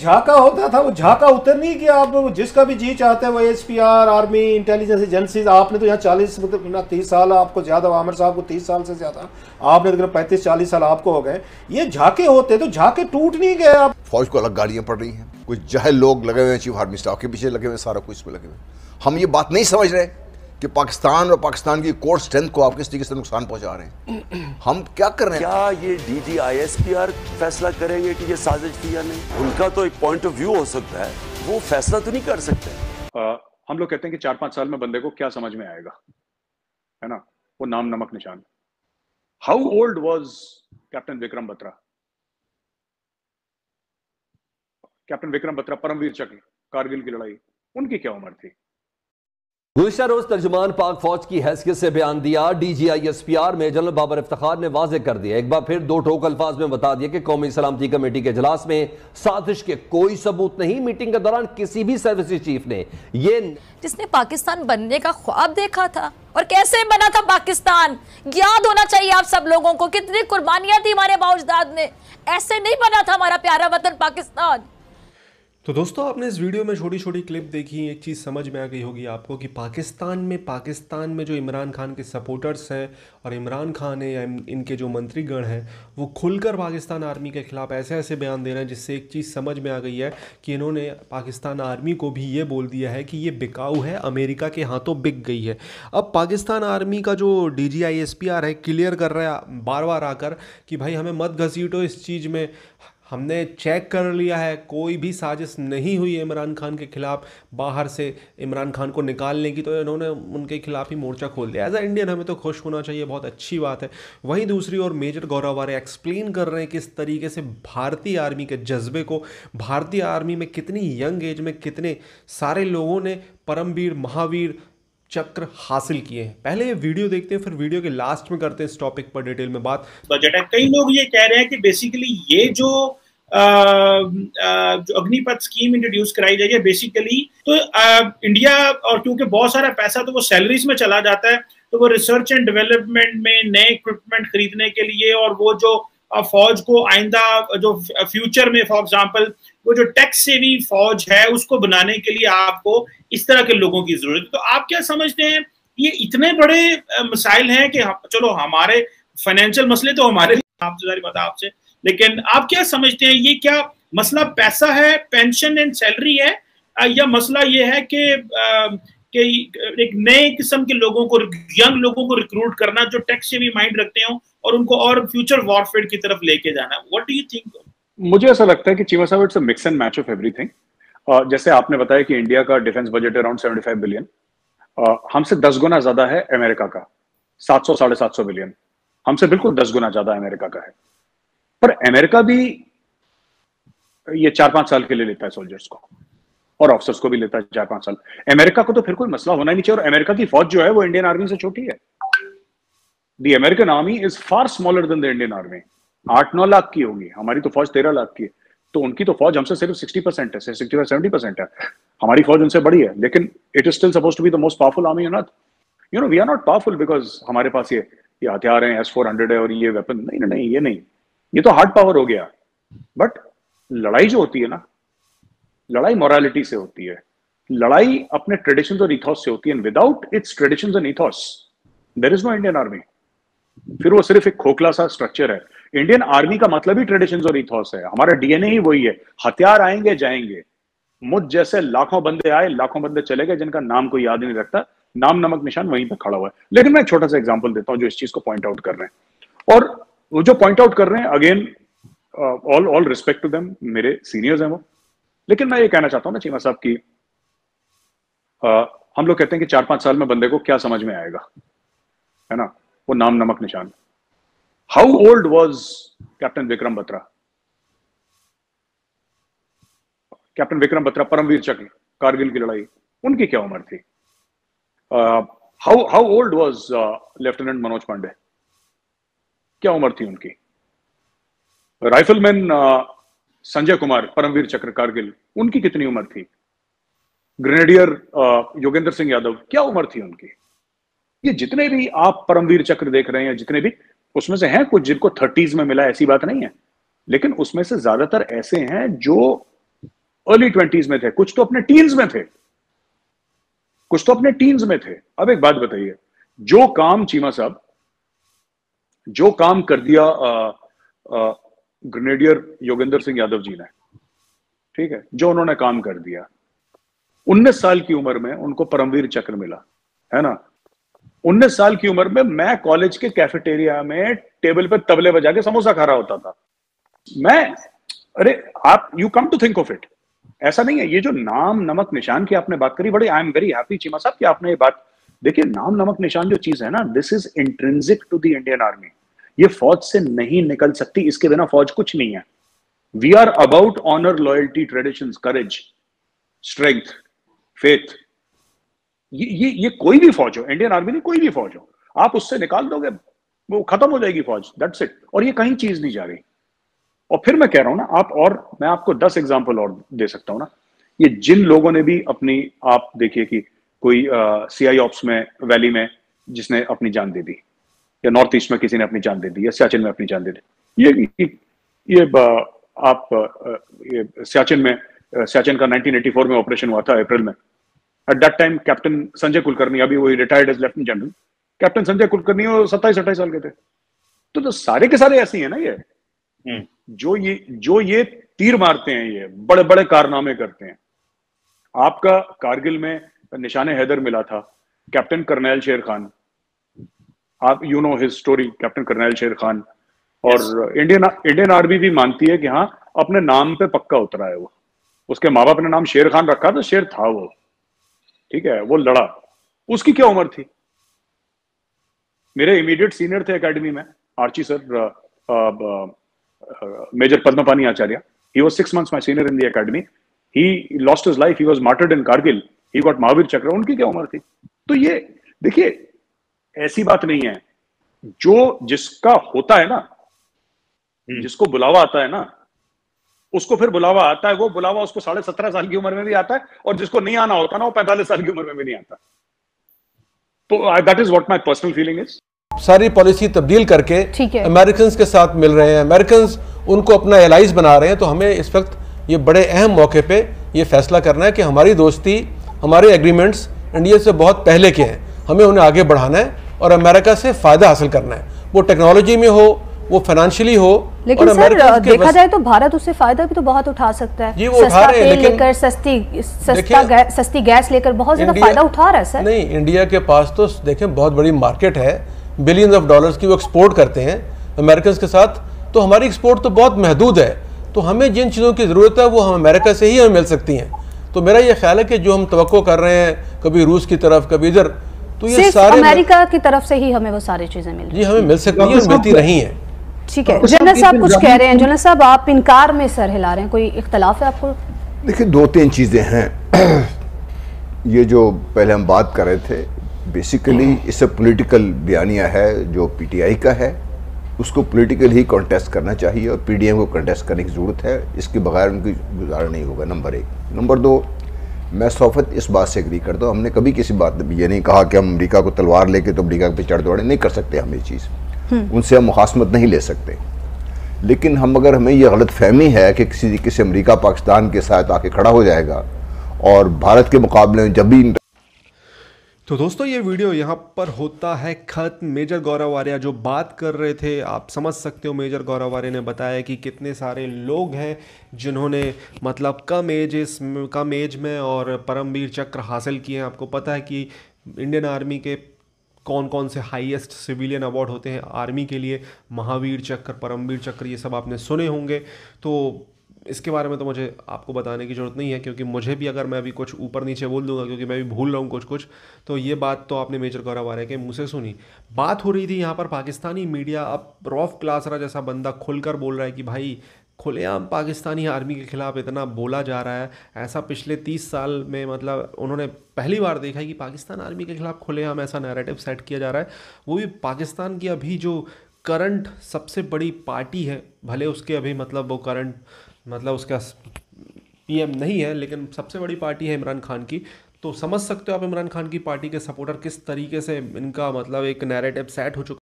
झाका होता था, वो झाका उतर नहीं किया आप जिसका भी जी चाहते हैं, वो S P R army intelligence agencies आपने तो यहाँ चालीस मतलब ना तीस साल, आपको ज़्यादा, आमिर साहब को तीस साल से ज़्यादा, आपने तो पैंतीस, चालीस साल आपको हो गए। ये झाके होते तो झाके टूट नहीं गए आप। फौज को अलग गाड़ियाँ पड़ रही हैं। कुछ जहल लोग लगे हुए हैं, चीफ आर्मी स्टाफ के पीछे लगे हुए सारा कुछ इसमें लगे हुए हम ये बात नहीं समझ रहे। कि पाकिस्तान और पाकिस्तान की कोर स्ट्रेंथ को आप किस तरीके से नुकसान पहुँचा रहे हैं? हम क्या कर रहे हैं? क्या ये डीजी आईएसपीआर फैसला करेंगे कि ये साजिश थी या नहीं? उनका तो एक पॉइंट ऑफ़ व्यू हो सकता है। वो फैसला तो नहीं कर सकते। आ, हम लोग कहते हैं कि चार पाँच साल में बंदे को क्या समझ में आएगा? है ना? वो नाम नमक निशान। How old was captain Vikram Batra captain Vikram Batra Param Vir Chakra Kargil की लड़ाई। उनकी क्या उम्र थी? गुजशा रोज तर्जुमान पाक फौज की हैसियत से बयान दिया। D G I S P R में जनरल बाबर इफ्तार ने वाजे कर दिया एक बार फिर दो ठोक अल्फाज में बता दिया कि कौमी सलामती कमेटी के इजलास में साजिश के कोई सबूत नहीं। मीटिंग के दौरान किसी भी सर्विस चीफ ने ये जिसने पाकिस्तान बनने का ख्वाब देखा था और कैसे बना था पाकिस्तान, याद होना चाहिए आप सब लोगों को। कितनी कुर्बानियाँ थी हमारे बाउजदाद ने। ऐसे नहीं बना था हमारा प्यारा वतन पाकिस्तान। तो दोस्तों, आपने इस वीडियो में छोटी छोटी क्लिप देखी, एक चीज़ समझ में आ गई होगी आपको कि पाकिस्तान में पाकिस्तान में जो इमरान खान के सपोर्टर्स हैं और इमरान खान है या इनके जो मंत्रीगण हैं, वो खुलकर पाकिस्तान आर्मी के ख़िलाफ़ ऐसे ऐसे बयान दे रहे हैं जिससे एक चीज़ समझ में आ गई है कि इन्होंने पाकिस्तान आर्मी को भी ये बोल दिया है कि ये बिकाऊ है, अमेरिका के हाथों बिक गई है। अब पाकिस्तान आर्मी का जो D G I S P है, क्लियर कर रहा है बार बार आकर कि भाई हमें मत घसीटो इस चीज़ में। हमने चेक कर लिया है, कोई भी साजिश नहीं हुई है इमरान खान के खिलाफ बाहर से इमरान खान को निकालने की तो इन्होंने उनके खिलाफ ही मोर्चा खोल दिया। एज अ इंडियन हमें तो खुश होना चाहिए, बहुत अच्छी बात है। वहीं दूसरी ओर मेजर गौरव वारे एक्सप्लेन कर रहे हैं किस तरीके से भारतीय आर्मी के जज्बे को, भारतीय आर्मी में कितनी यंग एज में कितने सारे लोगों ने परमवीर, महावीर चक्र हासिल किए हैं। पहले ये वीडियो देखते हैं, फिर वीडियो के लास्ट में करते हैं इस टॉपिक पर डिटेल में बात। बजट है कई लोग ये कह रहे हैं कि बेसिकली ये जो जो अग्निपथ स्कीम इंट्रोड्यूस कराई जाएगी बेसिकली तो इंडिया और क्योंकि बहुत सारा पैसा तो वो सैलरीज में चला जाता है तो वो रिसर्च एंड डेवलपमेंट में नए इक्विपमेंट खरीदने के लिए और वो जो फौज को आइंदा, जो फ्यूचर में फॉर एग्जांपल वो जो टैक्स सेवी फौज है, उसको बनाने के लिए आपको इस तरह के लोगों की ज़रूरत है। तो आप क्या समझते हैं, ये इतने बड़े मसाइल हैं कि चलो, हमारे फाइनेंशियल मसले तो हमारे आपसे आपसे लेकिन आप क्या समझते हैं, ये क्या मसला पैसा है पेंशन एंड सैलरी है या मसला ये है कि कि एक नए किस्म के लोगों को यंग लोगों को रिक्रूट करना जो टैक्स से भी माइंड रखते हो और उनको और फ्यूचर वॉरफेयर की तरफ़ लेके जाना। व्हाट डू यू थिंक मुझे ऐसा लगता है कि Cheema sahab it's a mix and match of everything जैसे आपने बताया कि इंडिया का डिफेंस बजट अराउंड 75 बिलियन हमसे दस गुना ज़्यादा है अमेरिका का। 700 साढ़े सात सौ बिलियन हमसे बिल्कुल दस गुना ज़्यादा अमेरिका का है। पर अमेरिका भी ये चार पाँच साल के लिए लेता है सोल्जर्स को। और ऑफिसर्स को भी लेता है चार पाँच साल। अमेरिका को तो फिर कोई मसला होना नहीं चाहिए और अमेरिका की फौज जो है वो इंडियन आर्मी से छोटी है। The American army is far smaller than the Indian army आठ नौ लाख की होगी। हमारी तो फौज तेरह लाख की है। तो उनकी तो फौज हमसे सिर्फ़ सिक्सटी परसेंट है सिक्सटी सेवेंटी परसेंट है। हमारी फौज उनसे बड़ी है, लेकिन it is still suppose to be the most powerful army you you know we are not powerful because हमारे पास ये ये हथियार हैं एस फोर हंड्रेड है और ये वेपन नहीं नहीं, ये नहीं। ये तो हार्ड पावर हो गया। बट लड़ाई जो होती है ना, लड़ाई मोरालिटी से होती है। लड़ाई अपने ट्रेडिशन और इथॉस से होती है। And without its tradition and ethos there is no Indian army फिर वो सिर्फ़ एक खोखला सा स्ट्रक्चर है। इंडियन आर्मी का मतलब ही ट्रेडिशन और इथॉस है। हमारा डीएनए ही वही है। हथियार आएँगे, जाएँगे। मुझ जैसे लाखों बंदे आए, लाखों बंदे चले गए, जिनका नाम कोई याद नहीं रखता। नाम नमक निशान वहीं पर खड़ा हुआ है। लेकिन मैं छोटा सा एग्ज़ाम्पल देता हूँ, जो इस चीज़ को पॉइंट आउट कर रहे हैं। और वो जो पॉइंट आउट कर रहे हैं again all all respect to them मेरे सीनियर्स हैं वो। लेकिन मैं ये कहना चाहता हूँ ना चीमा साहब की uh, हम लोग कहते हैं कि चार पाँच साल में बंदे को क्या समझ में आएगा है ना? वो नाम नमक निशान। How old was captain Vikram Batra captain Vikram Batra Param Vir Chakra Kargil की लड़ाई उनकी क्या उम्र थी? How how old was lieutenant Manoj Pandey क्या उम्र थी उनकी? राइफलमैन संजय कुमार, परमवीर चक्र कारगिल उनकी कितनी उम्र थी? ग्रेनेडियर योगेंद्र सिंह यादव, क्या उम्र थी उनकी? ये जितने भी आप परमवीर चक्र देख रहे हैं, जितने भी, उसमें से हैं कुछ जिनको थर्टीज में मिला, ऐसी बात नहीं है। लेकिन उसमें से ज़्यादातर ऐसे हैं जो अर्ली ट्वेंटीज में थे, कुछ तो अपने टीन्स में थे। कुछ तो अपने टीन्स में थे। अब एक बात बताइए, जो काम चीमा साहब जो काम कर दिया ग्रेनेडियर योगेंद्र सिंह यादव जी ने, ठीक है, जो उन्होंने काम कर दिया। उन्नीस साल की उम्र में उनको परमवीर चक्र मिला, है ना? उन्नीस साल की उम्र में मैं कॉलेज के कैफेटेरिया में टेबल पर तबले बजा के समोसा खा रहा होता था। मैं, अरे, आप you come to think of it ऐसा नहीं है। ये जो नाम नमक निशान की आपने बात करी, बड़ी I am very happy Cheema sahab, कि आपने ये बात देखिए, नाम नमक निशान जो चीज़ है ना this is intrinsic to the Indian army ये फौज से नहीं निकल सकती, इसके बिना फौज कुछ नहीं है। We are about honour loyalty tradition courage strength faith ये ये ये कोई भी फौज हो इंडियन आर्मी नहीं, कोई भी फौज हो, आप उससे निकाल दोगे, वो खत्म हो जाएगी फौज दैट्स इट और ये कहीं चीज़ नहीं जा रही। और फिर मैं कह रहा हूँ ना, आप और, मैं आपको दस एग्ज़ाम्पल और दे सकता हूँ ना। ये जिन लोगों ने भी अपनी, आप देखिए कि कोई सी आई ऑप्स में वैली में जिसने अपनी जान दे दी या नॉर्थ ईस्ट में किसी ने अपनी जान दे दी या सियाचिन में अपनी जान दे दी। ये ये, ये आप ये सियाचिन में सियाचिन का 1984 में ऑपरेशन हुआ था अप्रैल में। At that time captain Sanjay Kulkarni अभी वही retired as lieutenant general captain Sanjay Kulkarni वो सत्ताईस अट्ठाईस साल के थे। तो, तो सारे के सारे ऐसे ही है ना ये? हम्म। जो ये जो ये तीर मारते हैं ये बड़े बड़े कारनामे करते हैं। आपका कारगिल में निशान हैदर मिला था कैप्टन करनैल शेर खान। आप you know his story captain Karnail Sher Khan. और इंडियन इंडियन आर्मी भी मानती है कि हाँ अपने नाम पे पक्का उतरा है वो। उसके माँ बाप ने नाम शेर खान रखा तो शेर था वो। ठीक है वो लड़ा। उसकी क्या उम्र थी? मेरे इमीडिएट सीनियर थे एकेडमी में Archie sir uh, uh, uh, major Padmapani Acharya. He was six months my senior in the academy he lost his life he was martyred in Kargil he got Maha Vir Chakra उनकी क्या उम्र थी? तो ये देखिए ऐसी बात नहीं है। जो जिसका होता है ना हम्म। जिसको बुलावा आता है ना उसको फिर बुलावा आता है वो बुलावा उसको साढ़े सत्रह साल की उम्र में भी आता है और जिसको नहीं आना होता ना वो पैंतालीस साल की उम्र में भी नहीं आता। तो that is what my personal feeling is सारी पॉलिसी तब्दील करके अमेरिकन के साथ मिल रहे हैं। अमेरिकन उनको अपना एलाइज बना रहे हैं तो हमें इस वक्त ये बड़े अहम मौके पे ये फैसला करना है कि हमारी दोस्ती हमारे एग्रीमेंट्स इंडिया से बहुत पहले के हैं। हमें उन्हें आगे बढ़ाना है और अमेरिका से फ़ायदा हासिल करना है। वो टेक्नोलॉजी में हो वो फाइनेंशियली हो लेकिन और सर देखा जाए तो भारत उससे फ़ायदा भी तो बहुत उठा सकता है। उठा रहे लेकर सस्ती सस्ता गै, सस्ती गैस लेकर बहुत ज़्यादा फ़ायदा उठा रहा है सर। नहीं इंडिया के पास तो देखें बहुत बड़ी मार्केट है। बिलियन ऑफ़ डॉलर्स की वो एक्सपोर्ट करते हैं अमेरिकन के साथ। तो हमारी एक्सपोर्ट तो बहुत महदूद है। तो हमें जिन चीज़ों की ज़रूरत है वो हम अमेरिका से ही हमें मिल सकती हैं। तो मेरा ये ख्याल है कि जो हम तो कर रहे हैं कभी रूस की तरफ़ कभी इधर तो ये सारे अमेरिका की तरफ़ से ही हमें वो सारी चीज़ें मिल जी हमें मिल सकती हैं मिलती रही हैं। ठीक है जनरल साहब कुछ कह रहे हैं। जनरल साहब आप इनकार में सर हिला रहे हैं। कोई इख्तलाफ है आपको? देखिए दो तीन चीज़ें हैं। ये जो पहले हम बात कर रहे थे बेसिकली इससे पॉलिटिकल बयानिया है जो पीटीआई का है। उसको पॉलिटिकल ही कॉन्टेस्ट करना चाहिए और पीडीएम को कॉन्टेस्ट करने की ज़रूरत है। इसके बगैर उनकी गुजारा नहीं होगा नंबर एक। नंबर दो मैं सौफत इस बात से एग्री करता हूँ हमने कभी किसी बात ये नहीं कहा कि हम अमरीका को तलवार लेके तो अमरीका पे चढ़ दौड़े नहीं कर सकते हम ये चीज़। हम्म। उनसे हम मुखासमत नहीं ले सकते। लेकिन हम अगर हमें यह गलत फहमी है कि किसी किसी अमरीका पाकिस्तान के साथ आके खड़ा हो जाएगा और भारत के मुकाबले में जब भी तो दोस्तों, ये वीडियो यहाँ पर होता है खत्म। मेजर गौरव आर्या जो बात कर रहे थे, आप समझ सकते हो, मेजर गौरव आर्य ने बताया कि कितने सारे लोग हैं जिन्होंने मतलब कम एज इस कम एज में और परमवीर चक्र हासिल किए हैं। आपको पता है कि इंडियन आर्मी के कौन कौन से हाईएस्ट सिविलियन अवार्ड होते हैं आर्मी के लिए? महावीर चक्र, परमवीर चक्र, ये सब आपने सुने होंगे। तो इसके बारे में तो मुझे आपको बताने की ज़रूरत नहीं है, क्योंकि मुझे भी अगर मैं अभी कुछ ऊपर नीचे बोल दूँगा, क्योंकि मैं भी भूल रहा हूँ कुछ कुछ तो ये बात तो आपने मेजर गौरव आर्य के मुँह से सुनी। बात हो रही थी यहाँ पर पाकिस्तानी मीडिया, अब रॉफ क्लासरा जैसा बंदा खुलकर बोल रहा है कि भाई, खुलेआम पाकिस्तानी आर्मी के खिलाफ इतना बोला जा रहा है, ऐसा पिछले तीस साल में मतलब उन्होंने पहली बार देखा है कि पाकिस्तान आर्मी के खिलाफ खुलेआम ऐसा नैरेटिव सेट किया जा रहा है। वो भी पाकिस्तान की अभी जो करंट सबसे बड़ी पार्टी है, भले उसके अभी मतलब वो करंट मतलब उसका पीएम नहीं है, लेकिन सबसे बड़ी पार्टी है इमरान खान की। तो समझ सकते हो आप इमरान खान की पार्टी के सपोर्टर किस तरीके से इनका मतलब एक नैरेटिव सेट हो चुका